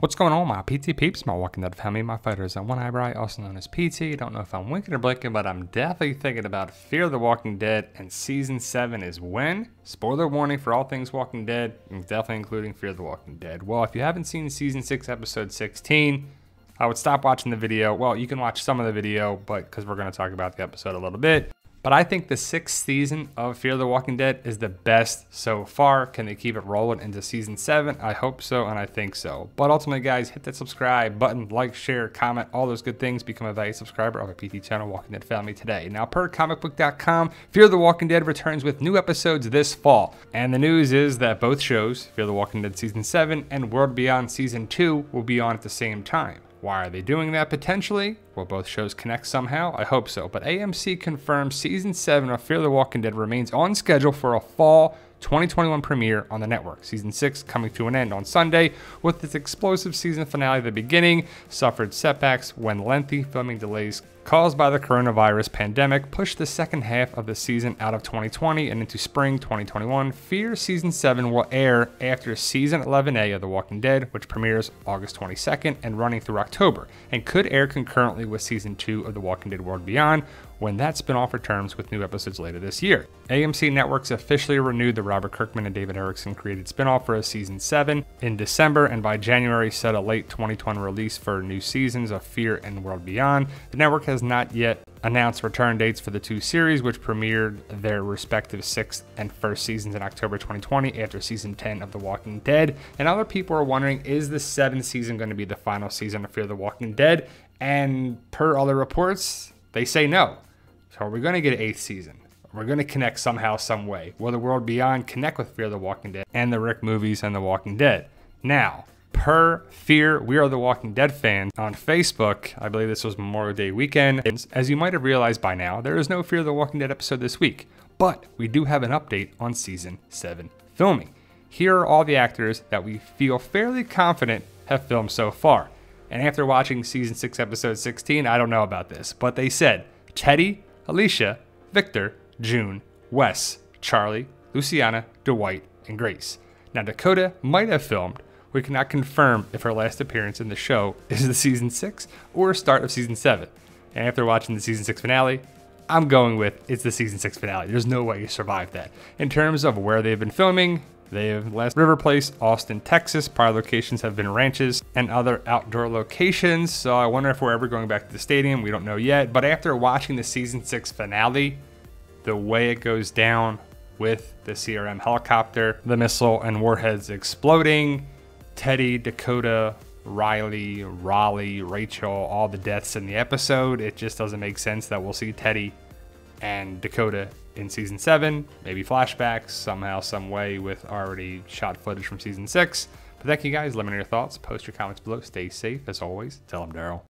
What's going on, my PT peeps, my Walking Dead family, my fighters on one eyebrow, also known as PT. Don't know if I'm winking or blinking, but I'm definitely thinking about Fear the Walking Dead, and season 7 is when? Spoiler warning for all things Walking Dead, definitely including Fear the Walking Dead. Well, if you haven't seen season 6, episode 16, I would stop watching the video. Well, you can watch some of the video, but because we're going to talk about the episode a little bit. But I think the sixth season of Fear the Walking Dead is the best so far. Can they keep it rolling into season seven? I hope so, and I think so. But ultimately, guys, hit that subscribe button, like, share, comment, all those good things. Become a valued subscriber of a PT channel, Walking Dead Family today. Now, per comicbook.com, Fear the Walking Dead returns with new episodes this fall. And the news is that both shows, Fear the Walking Dead Season 7 and World Beyond Season 2, will be on at the same time. Why are they doing that potentially? Will both shows connect somehow? I hope so. But AMC confirms season 7 of Fear the Walking Dead remains on schedule for a fall 2021 premiere on the network. Season 6 coming to an end on Sunday, with its explosive season finale the beginning, suffered setbacks when lengthy filming delays caused by the coronavirus pandemic pushed the second half of the season out of 2020 and into spring 2021. Fear Season 7 will air after Season 11A of The Walking Dead, which premieres August 22nd and running through October, and could air concurrently with Season 2 of The Walking Dead World Beyond, when that spin-off returns with new episodes later this year. AMC Networks officially renewed the Robert Kirkman and David Erickson created spin-off for a season 7 in December and by January set a late 2020 release for new seasons of Fear and World Beyond. The network has not yet announced return dates for the two series, which premiered their respective sixth and first seasons in October 2020 after season 10 of The Walking Dead. And other people are wondering is the seventh season going to be the final season of Fear the Walking Dead? And per other reports, they say no. So are we going to get an eighth season? We're going to connect somehow, some way. Will the world beyond connect with Fear the Walking Dead and the Rick movies and the Walking Dead? Now, per Fear We Are the Walking Dead fan on Facebook, I believe this was Memorial Day weekend. As you might have realized by now, there is no Fear the Walking Dead episode this week, but we do have an update on season 7 filming. Here are all the actors that we feel fairly confident have filmed so far. And after watching season 6, episode 16, I don't know about this, but they said Teddy, Alicia, Victor, June, Wes, Charlie, Luciana, Dwight, and Grace. Now, Dakota might have filmed. We cannot confirm if her last appearance in the show is the season 6 or start of season 7. And after watching the season 6 finale, I'm going with it's the season 6 finale. There's no way you survive that. In terms of where they've been filming, they have left River Place, Austin, Texas. Prior locations have been ranches and other outdoor locations. So I wonder if we're ever going back to the stadium. We don't know yet. But after watching the season six finale, the way it goes down with the CRM helicopter, the missile and warheads exploding, Teddy, Dakota, Riley, Raleigh, Rachel, all the deaths in the episode, it just doesn't make sense that we'll see Teddy and Dakota in season seven, maybe flashbacks somehow, some way with already shot footage from season six. But thank you guys. Let me know your thoughts. Post your comments below. Stay safe as always. Tell them Daryl.